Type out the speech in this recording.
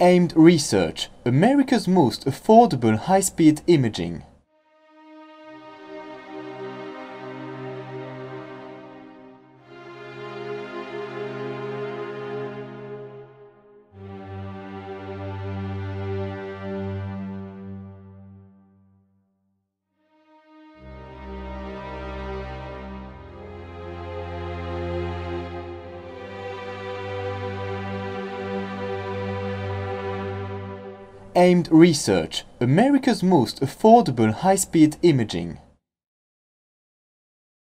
AIMED Research, America's most affordable high-speed imaging. AIMED Research, America's most affordable high-speed imaging.